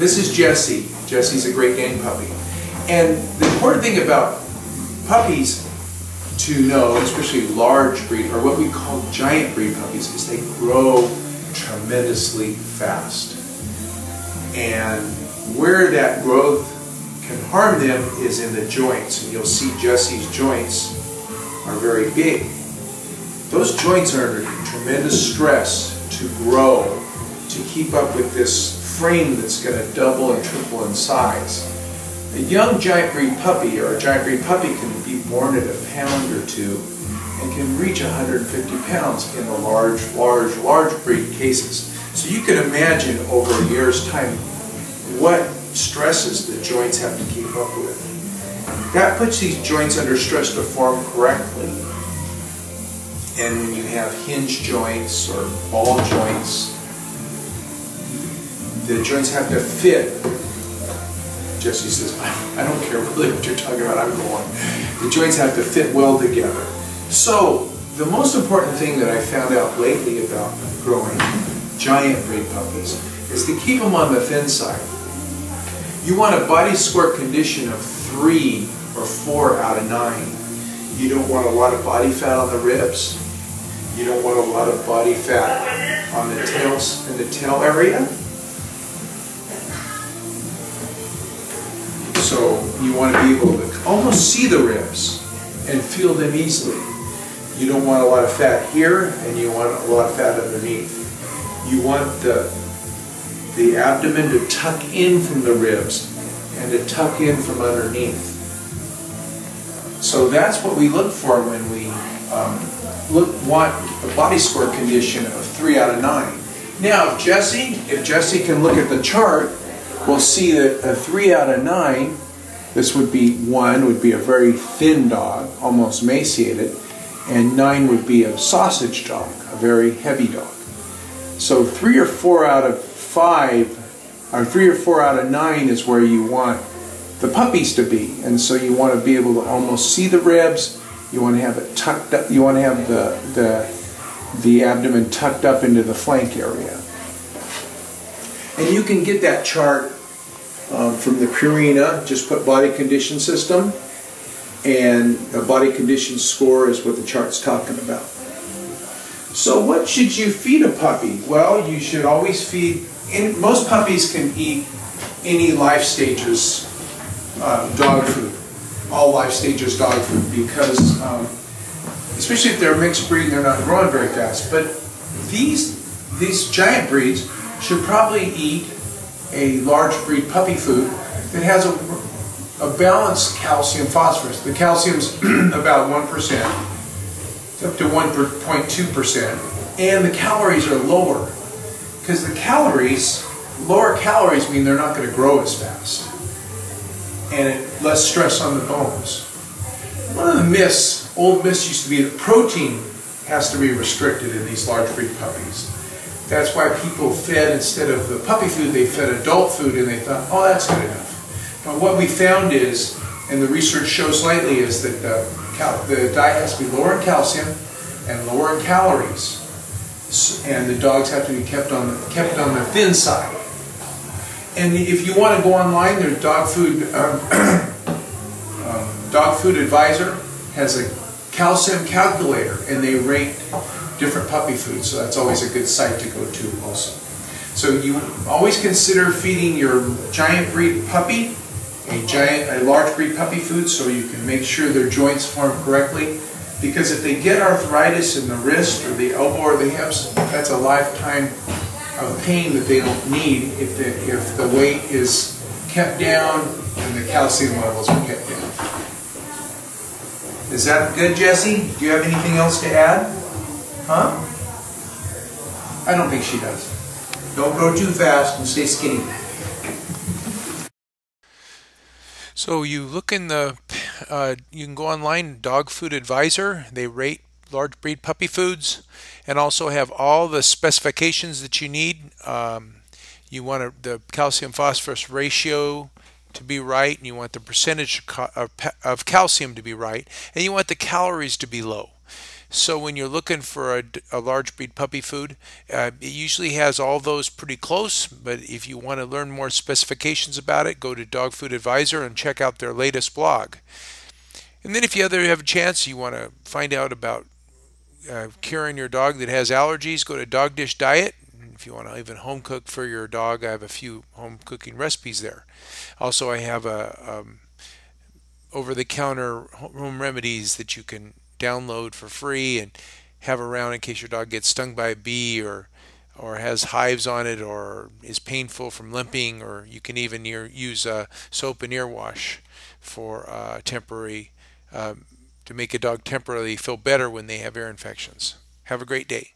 this is Jesse. Jesse's a Great Dane puppy. And the important thing about puppies to know, especially large breed, or what we call giant breed puppies, is they grow tremendously fast. And where that growth can harm them is in the joints. And you'll see Jesse's joints are very big. Those joints are under tremendous stress to grow, to keep up with this frame that's going to double and triple in size. A young giant breed puppy or a giant breed puppy can be born at a pound or two and can reach 150 pounds in the large, large, large breed cases. So you can imagine over a year's time what stresses the joints have to keep up with. That puts these joints under stress to form correctly. And when you have hinge joints or ball joints, the joints have to fit. Jesse says, I don't care really what you're talking about, I'm going. The joints have to fit well together. So, the most important thing that I found out lately about growing giant breed puppies is to keep them on the thin side. You want a body score condition of three or four out of nine. You don't want a lot of body fat on the ribs. You don't want a lot of body fat on the tails in the tail area. You want to be able to almost see the ribs and feel them easily. You don't want a lot of fat here and you want a lot of fat underneath. You want the, the abdomen to tuck in from the ribs and to tuck in from underneath. So that's what we look for when we um, look want a body score condition of 3 out of 9. Now, if Jesse, if Jesse can look at the chart, we'll see that a 3 out of 9, this would be 1 would be a very thin dog, almost emaciated, and 9 would be a sausage dog, a very heavy dog. So 3 or 4 out of 5, or 3 or 4 out of 9 is where you want the puppies to be. And so you want to be able to almost see the ribs, you want to have it tucked up, you want to have the, the, the abdomen tucked up into the flank area. And you can get that chart um, from the Purina, just put body condition system, and a body condition score is what the chart's talking about. So what should you feed a puppy? Well, you should always feed, in, most puppies can eat any life stages uh, dog food, all life stages dog food, because um, especially if they're a mixed breed, they're not growing very fast. But these these giant breeds should probably eat a large breed puppy food that has a, a balanced calcium phosphorus. The calcium's about 1%, up to 1.2%, and the calories are lower. Because the calories, lower calories mean they're not going to grow as fast. And it, less stress on the bones. One of the myths, old myths used to be that protein has to be restricted in these large breed puppies. That's why people fed, instead of the puppy food, they fed adult food and they thought, oh, that's good enough. But what we found is, and the research shows lately, is that the, the diet has to be lower in calcium and lower in calories. And the dogs have to be kept on the, kept on the thin side. And if you want to go online, there's dog food, um, um, dog food advisor has a calcium calculator and they rate different puppy foods, so that's always a good site to go to also. So you always consider feeding your giant breed puppy a giant, a large breed puppy food so you can make sure their joints form correctly. Because if they get arthritis in the wrist or the elbow or the hips, that's a lifetime of pain that they don't need if the, if the weight is kept down and the calcium levels are kept down. Is that good, Jesse? Do you have anything else to add? Huh? I don't think she does. Don't grow too fast and stay skinny. So you look in the, uh, you can go online, Dog Food Advisor. They rate large breed puppy foods and also have all the specifications that you need. Um, you want a, the calcium phosphorus ratio to be right, and you want the percentage of, of calcium to be right, and you want the calories to be low So when you're looking for a, a large breed puppy food, uh, it usually has all those pretty close. But if you want to learn more specifications about it, go to Dog Food Advisor and check out their latest blog. And then if you ever have a chance, you want to find out about uh, curing your dog that has allergies, go to Dog Dish Diet. If you want to even home cook for your dog, I have a few home cooking recipes there. Also, I have a um, over-the-counter home remedies that you can download for free and have around in case your dog gets stung by a bee or or has hives on it or is painful from limping or you can even use a soap and ear wash for uh, temporary um, to make a dog temporarily feel better when they have ear infections. Have a great day.